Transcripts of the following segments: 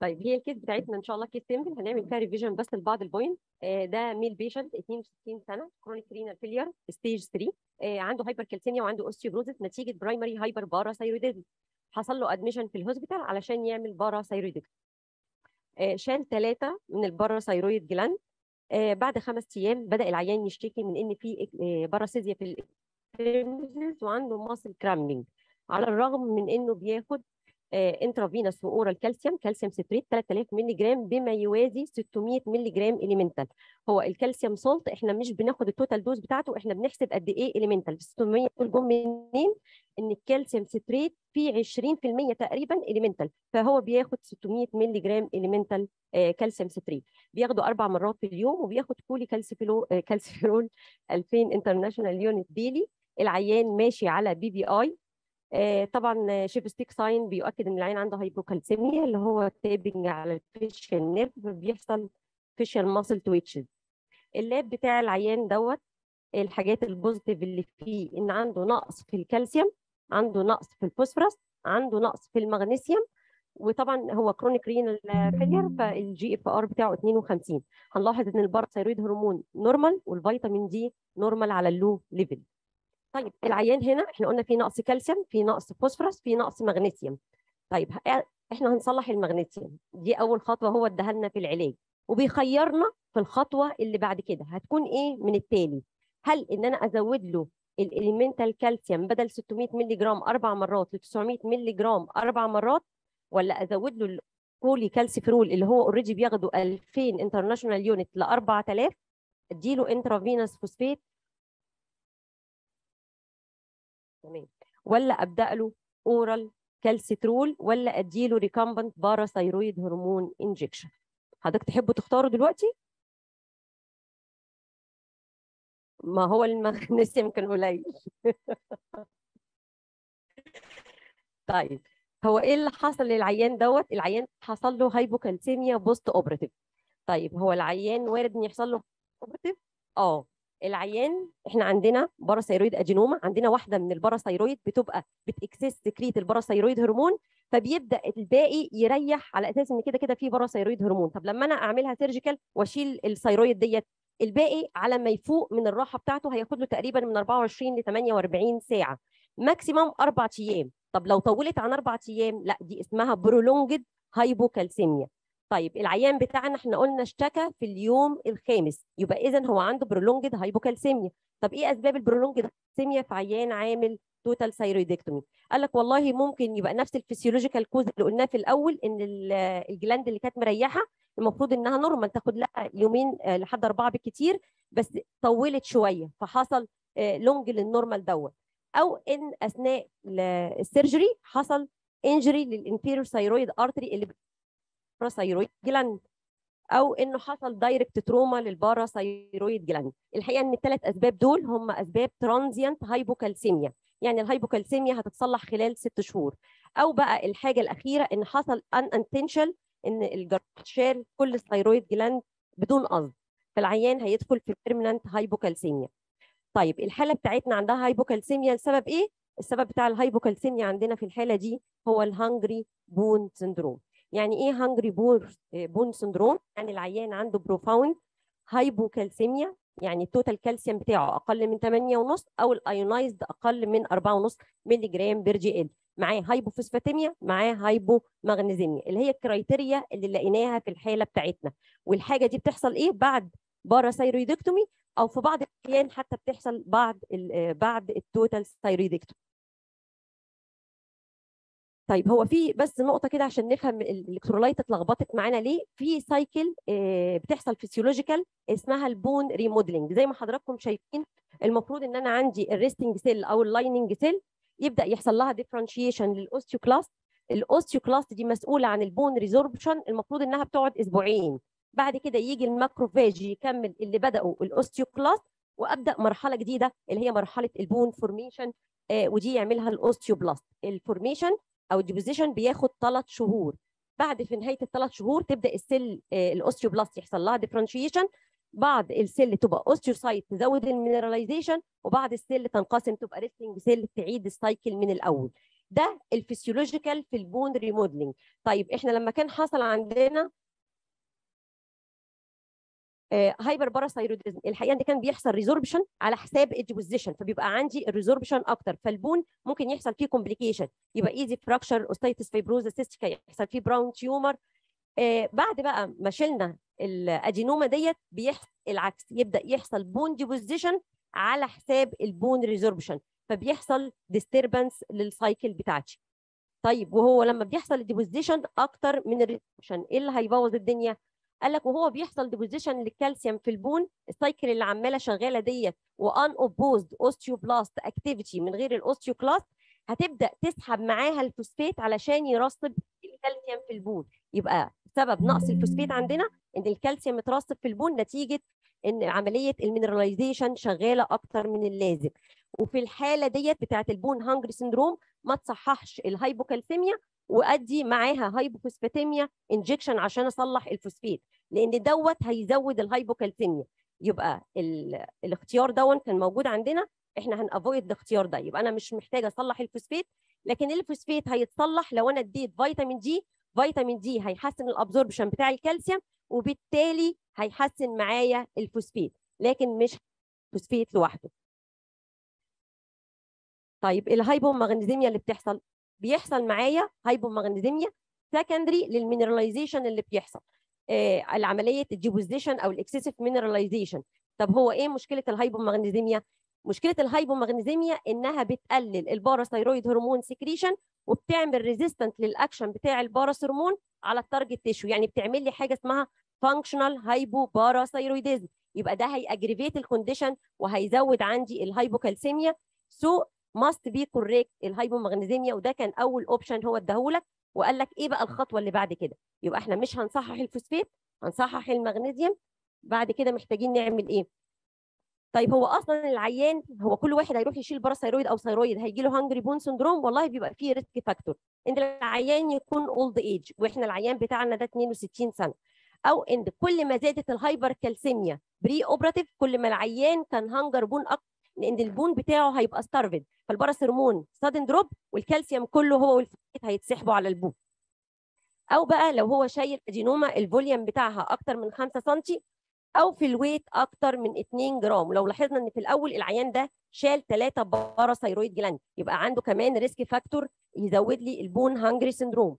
طيب هي ال case بتاعتنا إن شاء الله case simple. هنعمل فيها revision بس لبعض ال points. آه ده male patient 62 سنة chronic renal failure stage 3 آه عنده hypercalcemia وعنده osteoporosis نتيجة primary hyperparathyroidism حصل له admission في ال hospital علشان يعمل parathyroidectomy آه شال ثلاثة من ال parathyroid gland آه بعد خمس أيام بدأ العيان يشتكي من إن في paresthesia في وعنده muscle cramping على الرغم من إنه بياخد intravenous و oral calcium calcium citrate 3000 مللي جرام بما يوازي 600 مللي جرام elemental. هو ال calcium salt إحنا مش بناخد ال total dose بتاعته إحنا بنحسب قد إيه elemental. 600 دول جم منين؟ إن ال calcium citrate فيه 20% تقريبا elemental. فهو بياخد 600 مللي جرام elemental calcium citrate بياخده أربع مرات في اليوم وبياخد cholecalciferol calciferol 2000 international unit daily العيان ماشي على PPI آه طبعا Chvostek sign بيؤكد إن العيان عنده hypocalcemia اللي هو tapping على ال facial nerve بيحصل facial muscle twitches. ال lab بتاع العيان دوت الحاجات ال positive اللي فيه إن عنده نقص في الكالسيوم عنده نقص في الفوسفورس عنده نقص في المغنيسيوم وطبعا هو chronic renal failure فال GFR بتاعه 52 هنلاحظ إن ال parathyroid hormone normal وال vitamin D normal على ال low level طيب العيان هنا إحنا قلنا في نقص كالسيوم في نقص فوسفورس في نقص مغنيسيوم. طيب إحنا هنصلح المغنيسيوم. دي أول خطوة هو اداها لنا في العلاج. وبيخيرنا في الخطوة اللي بعد كده. هتكون إيه؟ من التالي. هل إن أنا أزود له ال elemental calcium بدل 600 مللي جرام أربع مرات ل 900 مللي جرام أربع مرات ولا أزود له الكولي كالسيفرول اللي هو already بياخده 2000 international unit ل 4000 اديله intravenous phosphate تمام. ولا أبدأ له oral calcitriol ولا اديله recombinant parathyroid hormone injection حضرتك تحبوا تختاروا دلوقتي؟ ما هو المغنيسيوم كان قليل. طيب هو إيه اللي حصل للعيان دوت؟ العيان حصل له hypocalcemia post operative طيب هو العيان وارد إن يحصل له operative آه. العيان إحنا عندنا parathyroid adenoma عندنا واحدة من ال parathyroid بتبقى بت excess secrete ال parathyroid hormone فبيبدأ الباقي يريح على أساس إن كده كده في parathyroid hormone. طب لما أنا أعملها surgical وأشيل ال thyroid ديت الباقي على ما يفوق من الراحة بتاعته هياخد له تقريبا من 24 ل 48 ساعة maximum أربع أيام. طب لو طولت عن أربع أيام لأ دي اسمها prolonged hypocalcemia طيب العيان بتاعنا إحنا قلنا اشتكى في اليوم الخامس يبقى اذا هو عنده prolonged hypocalcemia. طب إيه أسباب ال prolonged hypocalcemia في عيان عامل total thyroidectomy قال لك والله ممكن يبقى نفس ال physiological cause اللي قلناه في الأول إن ال gland اللي كانت مريحة المفروض إنها normal تاخد لها يومين لحد أربعة بالكتير بس طولت شوية فحصل long لل normal دوت. أو إن أثناء ال surgery حصل injury لل inferior thyroid artery اللي gland أو إنه حصل direct trauma لل parathyroid gland الحقيقة إن الثلاث أسباب دول هم أسباب transient hypocalcemia يعني ال hypocalcemia هتتصلح خلال ست شهور. أو بقى الحاجة الأخيرة إن حصل unintentional إن الجراح شال كل ال thyroid gland بدون قصد. فالعيان هيدخل في permanent hypocalcemia طيب الحالة بتاعتنا عندها hypocalcemia لسبب إيه؟ السبب بتاع ال hypocalcemia عندنا في الحالة دي هو ال hungry bone syndrome يعني إيه hungry bone bone syndrome يعني العيان عنده profound hypocalcemia يعني ال total calcium بتاعه أقل من 8.5 أو ال ionized أقل من 4.5 مللي جرام per dL معاه hypophosphatemia معاه hypomagnesemia اللي هي ال criteria اللي لقيناها في الحالة بتاعتنا. والحاجة دي بتحصل إيه؟ بعد parathyroidectomy أو في بعض الأحيان حتى بتحصل بعد بعد ال total thyroidectomy طيب هو في بس نقطة كده عشان نفهم ال electrolyte اتلخبطت معانا ليه؟ في cycle بتحصل physiological اسمها ال bone remodeling زي ما حضراتكم شايفين المفروض إن أنا عندي ال resting cell أو ال lining cell يبدأ يحصل لها differentiation لل osteoclast ال osteoclast دي مسؤولة عن ال bone resorption المفروض إنها بتقعد أسبوعين. بعد كده يجي ال macrophage يكمل اللي بداوا ال osteoclast وأبدأ مرحلة جديدة اللي هي مرحلة ال bone formation آه ودي يعملها ال osteoblast ال formation أو ال deposition بياخد ثلاث شهور. بعد في نهاية الثلاث شهور تبدأ ال cell آه ال osteoblast يحصل لها differentiation بعض ال cell تبقى osteocyte تزود ال mineralization وبعض ال cell تنقسم تبقى resting cell تعيد ال cycle من الأول. ده ال physiological في ال bone remodeling طيب إحنا لما كان حصل عندنا hyperparathyroidism الحقيقة إن كان بيحصل resorption على حساب ال deposition فبيبقى عندي ال resorption أكتر. فال bone ممكن يحصل فيه complication يبقى easy fracture osteitis fibrosa cystica يحصل فيه brown tumor آه بعد بقى ما شلنا ال adenoma ديت بيحصل العكس يبدأ يحصل bone deposition على حساب ال bone resorption فبيحصل disturbance لل cycle بتاعتي. طيب وهو لما بيحصل ال deposition أكتر من ال resorption إيه اللي هيبوظ الدنيا؟ قال لك وهو بيحصل deposition للكالسيوم في ال bone ال cycle اللي عمالة شغالة ديت و unopposed osteoblast activity من غير ال osteoclast هتبدأ تسحب معاها الفوسفات علشان يرسب الكالسيوم في ال bone. يبقى سبب نقص الفوسفات عندنا إن الكالسيوم اترسب في ال bone نتيجة إن عملية ال mineralization شغالة أكتر من اللازم. وفي الحالة ديت بتاعة ال bone hungry syndrome ما تصححش ال hypocalcemia وأدي معاها hypophosphatemia injection عشان أصلح الفوسفات لأن دوت هيزود ال hypocalcemia يبقى ال... الاختيار دون كان موجود عندنا إحنا هن avoid الاختيار ده. يبقى أنا مش محتاجة أصلح الفوسفات لكن الفوسفات هيتصلح لو أنا اديت vitamin D vitamin D هيحسن ال absorption بتاع الكالسيوم وبالتالي هيحسن معايا الفوسفات لكن مش فوسفات لوحده. طيب ال hypomagnesemia اللي بتحصل؟ بيحصل معايا hypomagnesemia secondary لل mineralization اللي بيحصل. آه العملية ال deposition أو ال excessive mineralization طب هو إيه مشكلة ال hypomagnesemia مشكلة ال hypomagnesemia إنها بتقلل ال parathyroid hormone secretion وبتعمل resistant لل action بتاع ال parathyroid hormone على ال target tissue يعني بتعمل لي حاجة اسمها functional hypoparathyroidism يبقى ده هي aggravate ال condition وهيزود عندي ال hypocalcemia so must be correct ال hypomagnesemia وده كان أول option هو اداهولك. وقال لك إيه بقى الخطوة اللي بعد كده؟ يبقى إحنا مش هنصحح الفوسفات هنصحح المغنيسيوم. بعد كده محتاجين نعمل إيه؟ طيب هو أصلا العيان هو كل واحد هيروح يشيل parathyroid أو thyroid هيجي له hungry bone syndrome والله بيبقى فيه risk factor إن العيان يكون old age وإحنا العيان بتاعنا ده 62 سنة. أو إن كل ما زادت ال hypercalcemia pre operative كل ما العيان كان hungry bone أكتر لأن ال bone بتاعه هيبقى starved hormone sudden drop والكالسيوم كله هو والفوسفات هيتسحبوا على ال bone. أو بقى لو هو شايل adenoma ال volume بتاعها أكتر من 5 سم أو في ال weight أكتر من 2 جرام. لو لاحظنا إن في الأول العيان ده شال 3 parathyroid gland يبقى عنده كمان risk factor يزود لي ال bone hungry syndrome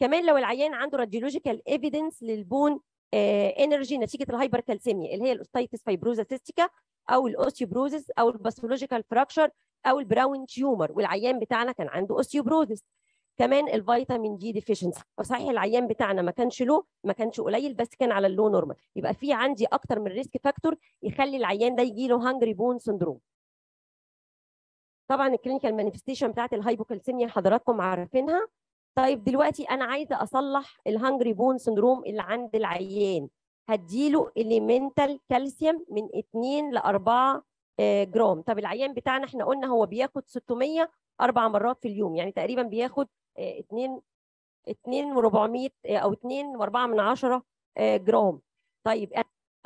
كمان لو العيان عنده radiological evidence لل bone injury نتيجة ال hypercalcemia اللي هي ال osteitis fibrosa cystica أو ال osteoporosis أو ال pathological fracture أو ال brown tumor والعيان بتاعنا كان عنده osteoporosis كمان ال vitamin D deficiency صحيح العيان بتاعنا ما كانش له ما كانش قليل بس كان على ال low normal يبقى في عندي أكتر من risk factor يخلي العيان ده يجي له hungry bone syndrome طبعا ال clinical manifestation بتاعت ال hypocalcemia حضراتكم عارفينها. طيب دلوقتي أنا عايزة أصلح ال hungry bone syndrome اللي عند العيان. هديله elemental calcium من 2 ل 4 جرام. طب العيان بتاعنا إحنا قلنا هو بياخد 600 أربع مرات في اليوم يعني تقريبا بياخد 2 2 و400 أو 2 و4 من 10 جرام. طيب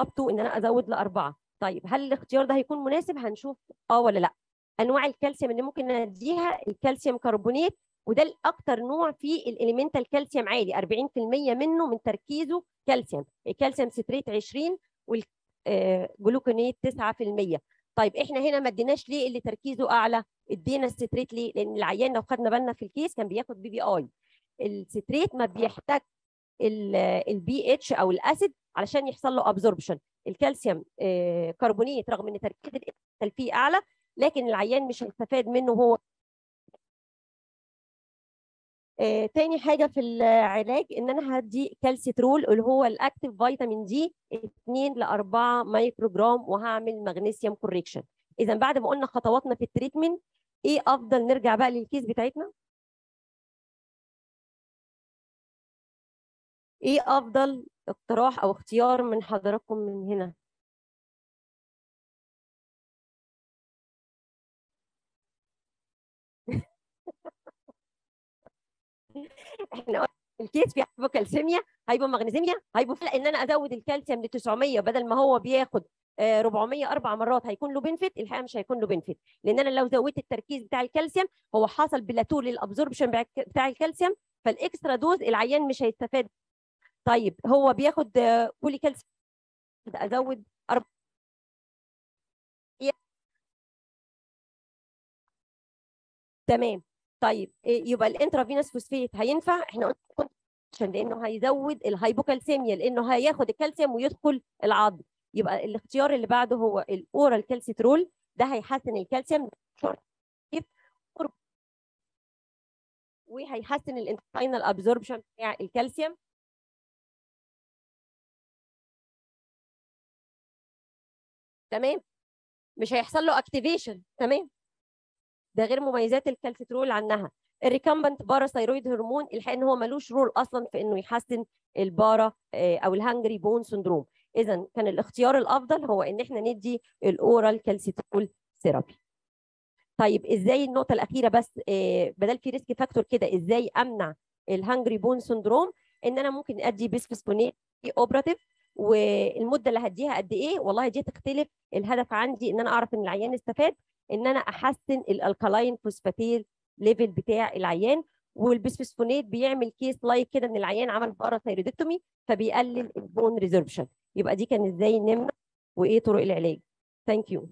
up to إن أنا أزود لأربعة. طيب هل الاختيار ده هيكون مناسب؟ هنشوف آه ولا لأ. أنواع الكالسيوم اللي ممكن نديها ال calcium carbonate وده الأكتر نوع فيه ال elemental calcium عالي 40% منه من تركيزه كالسيوم ال calcium citrate 20 وال gluconate 9% طيب إحنا هنا ما اديناش ليه اللي تركيزه أعلى؟ ادينا ال citrate ليه؟ لأن العيان لو خدنا بالنا في ال case كان بياخد PPI ال citrate ما بيحتاج البي اتش أو ال acid علشان يحصل له absorption ال calcium carbonate رغم إن تركيز فيه أعلى لكن العيان مش هيستفاد منه هو آه، تاني حاجة في العلاج إن أنا هدي كالسيترول اللي هو ال active vitamin D 2 ل 4 مايكرو جرام وهعمل magnesium correction. إذا بعد ما قلنا خطواتنا في ال treatment إيه أفضل نرجع بقى لل case بتاعتنا؟ إيه أفضل اقتراح أو اختيار من حضراتكم من هنا؟ إحنا ال case فيه hypocalcemia hypomagnesemia hypo فلا إن أنا أزود الكالسيوم ل 900 بدل ما هو بياخد آه، 400 أربع مرات هيكون له benefit الحقيقة مش هيكون له benefit لأن أنا لو زودت التركيز بتاع الكالسيوم هو حصل plateau لل absorption بتاع الكالسيوم فال extra dose العيان مش هيستفاد. طيب هو بياخد آه، بولي كالسيوم أزود أربع تمام. طيب إيه، يبقى ال intravenous phosphate هينفع؟ إحنا قلنا لأنه هيزود ال hypocalcemia لأنه هياخد الكالسيوم ويدخل العظم. يبقى الاختيار اللي بعده هو ال oral calcitriol ده هيحسن الكالسيوم وهيحسن ال intestinal absorption بتاع الكالسيوم. تمام؟ مش هيحصل له activation تمام؟ ده غير مميزات الكالسيترول عنها. ال recombinant parathyroid hormone الحقيقة إن هو ملوش role أصلا في إنه يحسن ال para آه، أو ال hungry bone syndrome. اذا كان الاختيار الأفضل هو إن إحنا ندي ال oral calcitriol therapy. طيب إزاي النقطة الأخيرة بس آه، بدل في risk factor كده إزاي أمنع ال hungry bone syndrome؟ إن أنا ممكن أدي bisphosphonate operative والمدة اللي هديها قد إيه؟ والله دي تختلف الهدف عندي إن أنا أعرف إن العيان استفاد إن أنا أحسن ال alkaline phosphatase level بتاع العيان والبسفوسفونات بيعمل case like كده إن العيان عمل parathyroidectomy فبيقلل ال bone resorption يبقى دي كان إزاي نمنع وإيه طرق العلاج. thank you